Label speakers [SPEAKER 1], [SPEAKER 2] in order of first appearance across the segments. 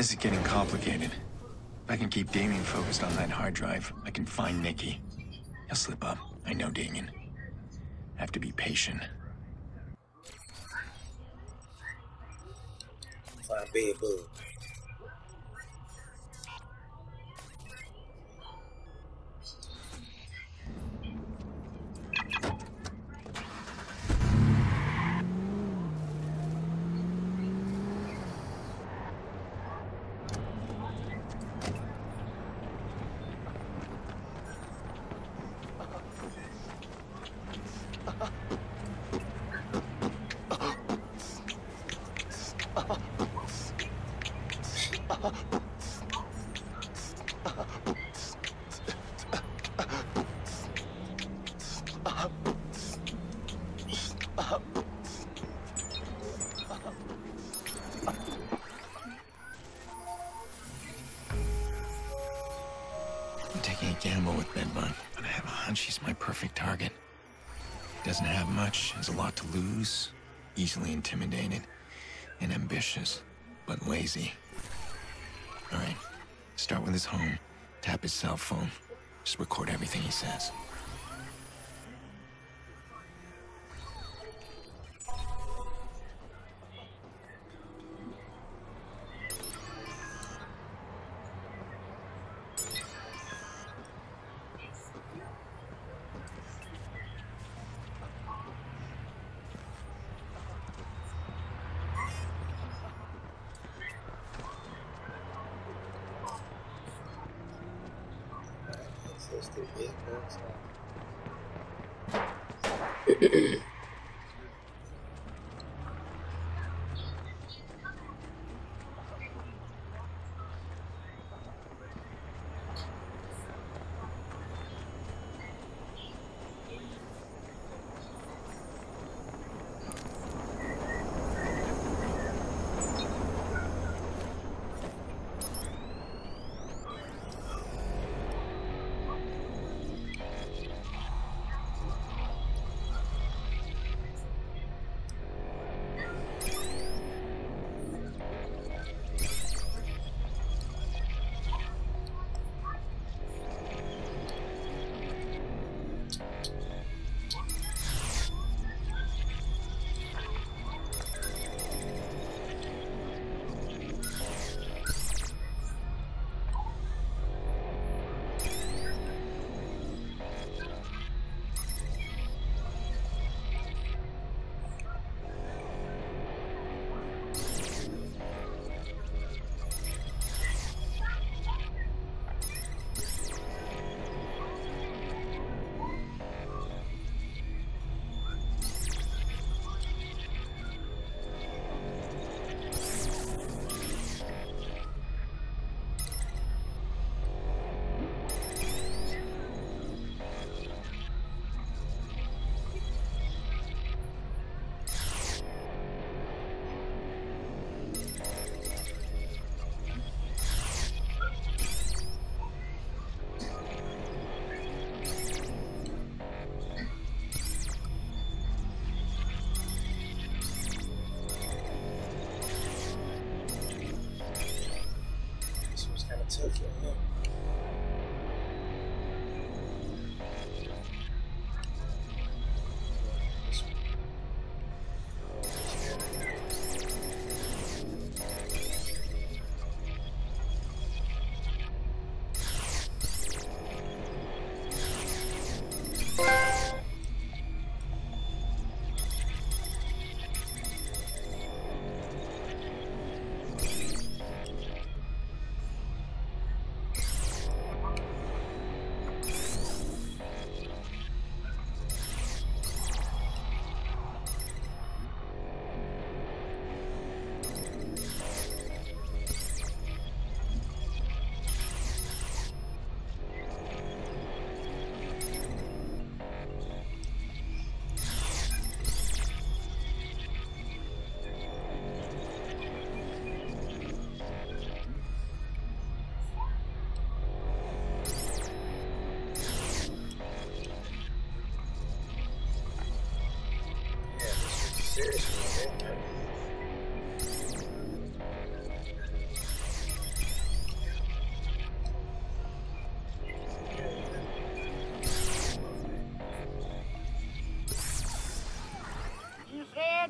[SPEAKER 1] This is getting complicated. If I can keep Damien focused on that hard drive, I can find Nicky. He'll slip up. I know Damien. I have to be patient.
[SPEAKER 2] Find Bedbug.
[SPEAKER 1] I'm taking a gamble with Bedbug, but I have a hunch he's my perfect target. Doesn't have much, has a lot to lose, easily intimidated, and ambitious, but lazy. All right, start with his home, tap his cell phone, just record everything he says.
[SPEAKER 2] So it's the bed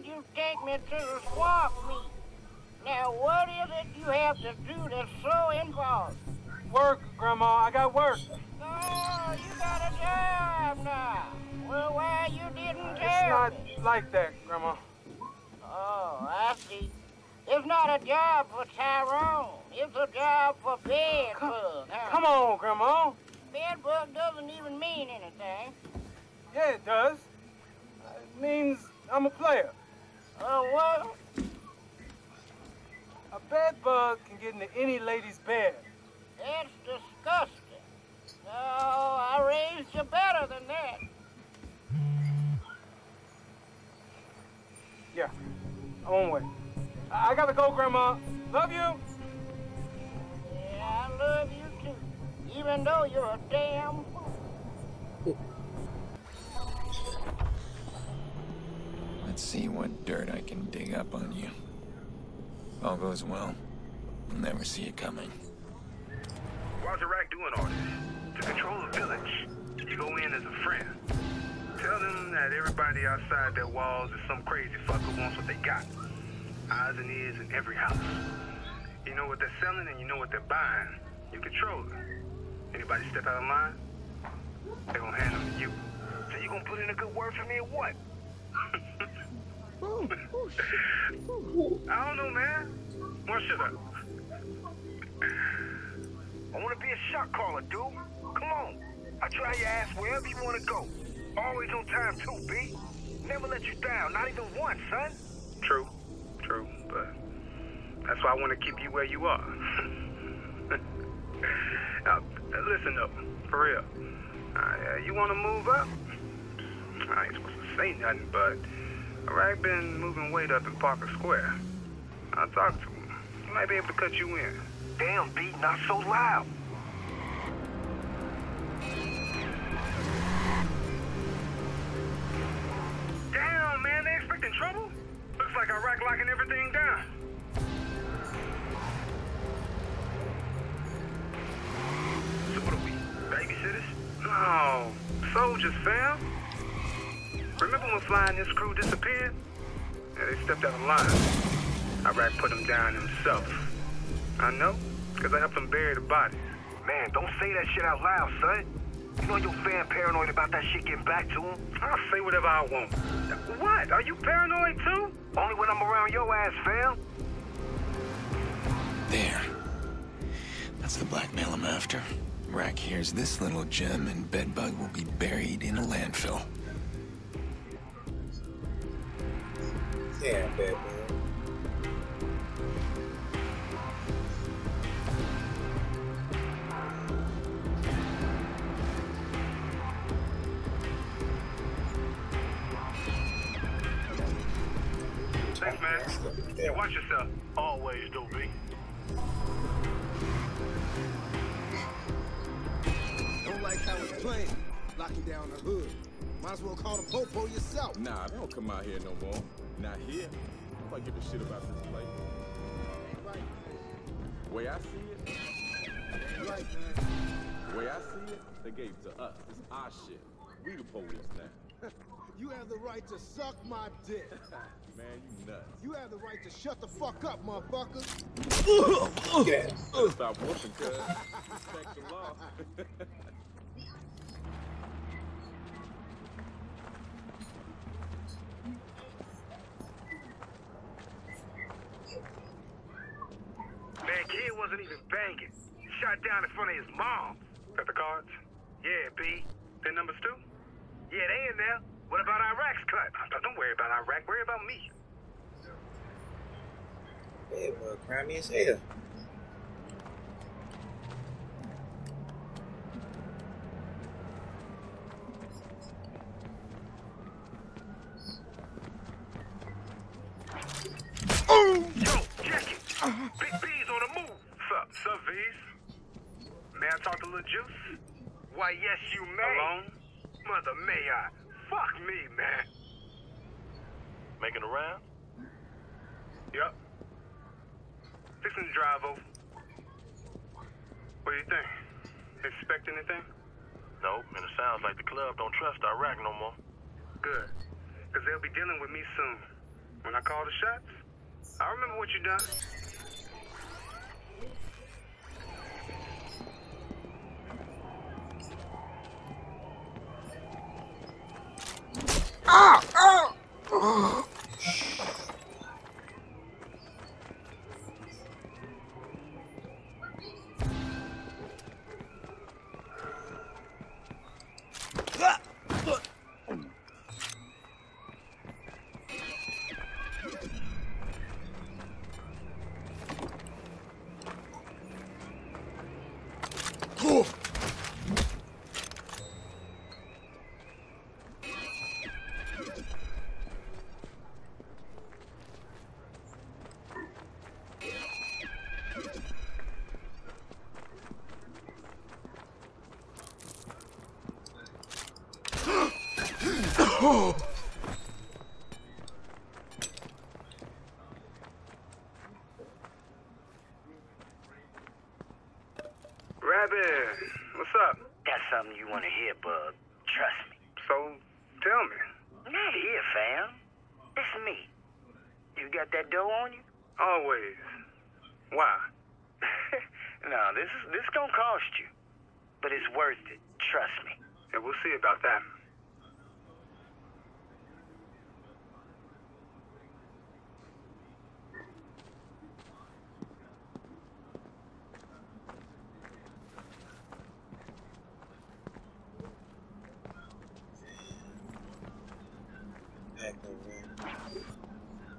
[SPEAKER 3] take me to the swamp meet. Now, what is it you have to do that's so involved?
[SPEAKER 4] Work, Grandma. I got work.
[SPEAKER 3] Oh, you got a job now. Well, why you didn't uh,
[SPEAKER 4] It's
[SPEAKER 3] tell
[SPEAKER 4] not
[SPEAKER 3] me?
[SPEAKER 4] like that, Grandma.
[SPEAKER 3] Oh, I see. It's not a job for Tyrone. It's a job for Bedbug. Huh?
[SPEAKER 4] Come on, Grandma.
[SPEAKER 3] Bedbug doesn't even mean anything.
[SPEAKER 4] Yeah, it does. It means I'm a player.
[SPEAKER 3] Uh, oh, what?
[SPEAKER 4] A bed bug can get into any lady's bed.
[SPEAKER 3] That's disgusting. No, I raised you better than that.
[SPEAKER 4] Yeah, I'm on way. I, I gotta go, Grandma. Love you.
[SPEAKER 3] Yeah, I love you too. Even though you're a damn fool. Oh.
[SPEAKER 1] Let's see what dirt I can dig up on you. All goes well, you'll never see it coming.
[SPEAKER 5] Why's Iraq doing all this? To control the village. You go in as a friend. Tell them that everybody outside their walls is some crazy fucker wants what they got. Eyes and ears in every house. You know what they're selling and you know what they're buying. You control it. Anybody step out of line, they're gonna hand them to you. So you gonna put in a good word for me or what? I don't know, man. Well, should up. I want to be a shot caller, dude. Come on. I'll try your ass wherever you want to go. Always on time, too, B. Never let you down, not even once, son. True, true, but that's why I want to keep you where you are. now, listen up, for real. Uh, you want to move up? I ain't supposed to say nothing, but Iraq been moving weight up in Parker Square. I'll talk to him. He might be able to cut you in. Damn, B, not so loud. Damn, man, they expecting trouble? Looks like Iraq locking everything down. So what are we, babysitters? No, soldiers, fam. Remember when flying this crew disappeared? Yeah, they stepped out of line. Iraq put him down himself. I know, because I helped him bury the bodies. Man, don't say that shit out loud, son. You know your fan paranoid about that shit getting back to him? I'll say whatever I want. What? Are you paranoid too? Only when I'm around your ass, fam.
[SPEAKER 1] There. That's the blackmail I'm after. Rack hears this little gem and Bedbug will be buried in a landfill.
[SPEAKER 2] Damn, bad man.
[SPEAKER 5] Thanks, man. Yeah, watch yourself. Always, do, B.
[SPEAKER 6] Don't like how it's playing. Locking down the hood. Might as well call the popo yourself.
[SPEAKER 7] Nah, they don't come out here no more. Not here. Nobody give a shit about this place. Way I see it, way I see it, they gave it to us. It's our shit. We the police now.
[SPEAKER 6] You have the right to suck my dick.
[SPEAKER 7] Man, you nuts.
[SPEAKER 6] You have the right to shut the fuck up, motherfucker.
[SPEAKER 2] Out.
[SPEAKER 7] Stop whooping, cuz. Respect the law.
[SPEAKER 5] Kid wasn't even banging. Shot down in front of his mom. Got the cards? Yeah, B. Their numbers too? Yeah, they in there. What about Iraq's cut? Don't worry about Iraq. Worry about me.
[SPEAKER 2] Bad bug, crimy as hell.
[SPEAKER 5] Oh, Yo, check it. Big B's on the move. Sup, May I talk to Lil Juice? Why, yes, you may. Alone? Mother, may I? Fuck me, man. Making a round? Yup. Fixing to drive over. What do you think? Expect anything? Nope, and it sounds like the club don't trust Iraq no more. Good. Because they'll be dealing with me soon. When I call the shots, I remember what you done. Ah! Ah! Oh. Rabbit, what's up?
[SPEAKER 8] Got something you want to hear, bub. Trust me.
[SPEAKER 5] So, tell me.
[SPEAKER 8] Not here, fam. It's me. You got that dough on you?
[SPEAKER 5] Always. Why?
[SPEAKER 8] no, this is this gonna cost you. But it's worth it. Trust me.
[SPEAKER 5] Yeah, we'll see about that.
[SPEAKER 2] Back over.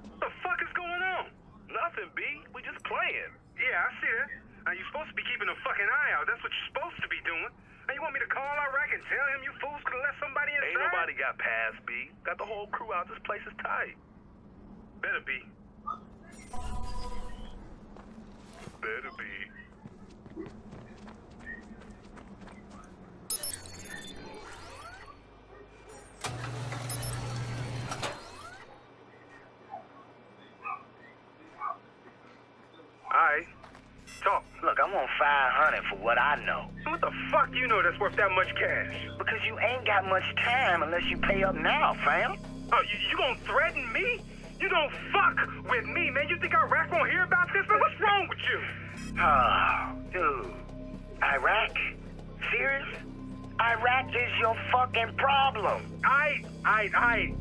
[SPEAKER 5] What the fuck is going on?
[SPEAKER 7] Nothing, B. We just playing.
[SPEAKER 5] Yeah, I see that. Now, you're supposed to be keeping a fucking eye out. That's what you're supposed to be doing. And you want me to call Iraq and tell him you fools could have let somebody inside?
[SPEAKER 7] Ain't nobody got past, B. Got the whole crew out. This place is tight.
[SPEAKER 5] Better be.
[SPEAKER 7] Better be.
[SPEAKER 5] Alright. Talk.
[SPEAKER 8] Look, I'm on 500 for what I know.
[SPEAKER 5] What the fuck you know that's worth that much cash?
[SPEAKER 8] Because you ain't got much time unless you pay up now, fam.
[SPEAKER 5] Oh, you, you gonna threaten me? You don't fuck with me, man. You think Iraq won't hear about this, man? What's wrong with you?
[SPEAKER 8] Oh, dude. Iraq? Serious? Iraq is your fucking problem.
[SPEAKER 5] I, I, I.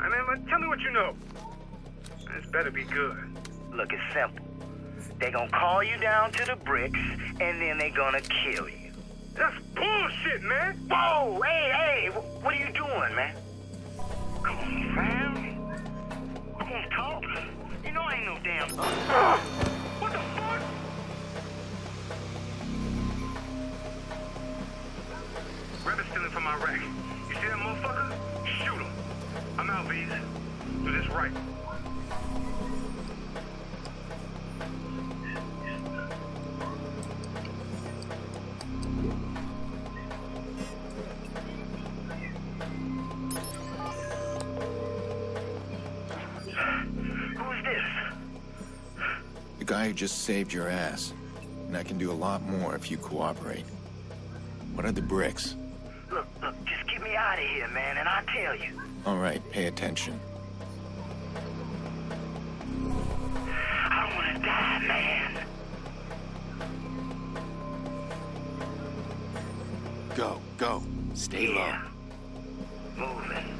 [SPEAKER 5] I mean, tell me what you know. This better be good.
[SPEAKER 8] Look, it's simple. They gonna call you down to the bricks, and then they're gonna kill you.
[SPEAKER 5] That's bullshit, man.
[SPEAKER 8] Whoa, hey, hey, what are you doing, man? Come on, fam. Come on, talk. You know I ain't no damn...
[SPEAKER 5] What the fuck? Rabbit stealing from Iraq. You see that motherfucker? Shoot him. I'm out, V's. Do this right.
[SPEAKER 1] Who just saved your ass. And I can do a lot more if you cooperate. What are the bricks?
[SPEAKER 8] Look, look, just get me out of here, man, and I'll tell you.
[SPEAKER 1] All right, pay attention.
[SPEAKER 8] I don't want to die, man.
[SPEAKER 1] Go, go. Stay low.
[SPEAKER 8] Moving.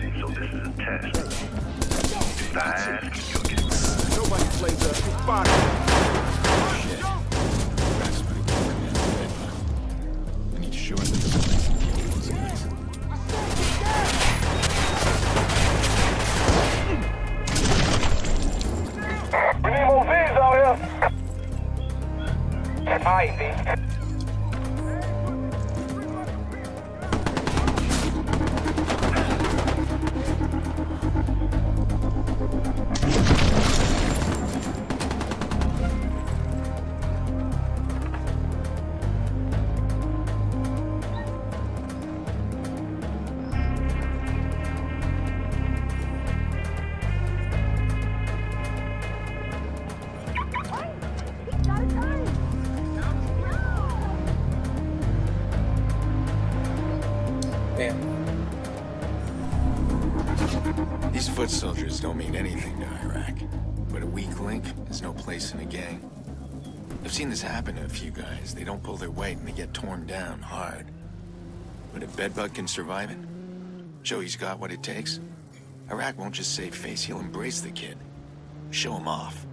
[SPEAKER 5] He's a friend, so this is a test. If I ask, you'll get mad.
[SPEAKER 6] Nobody plays us. We fire.
[SPEAKER 1] Shit. Rack's putting forward the red. I need to show him foot soldiers don't mean anything to Iraq. But a weak link is no place in a gang. I've seen this happen to a few guys. They don't pull their weight and they get torn down hard. But if Bedbug can survive it, show he's got what it takes, Iraq won't just save face, he'll embrace the kid. Show him off.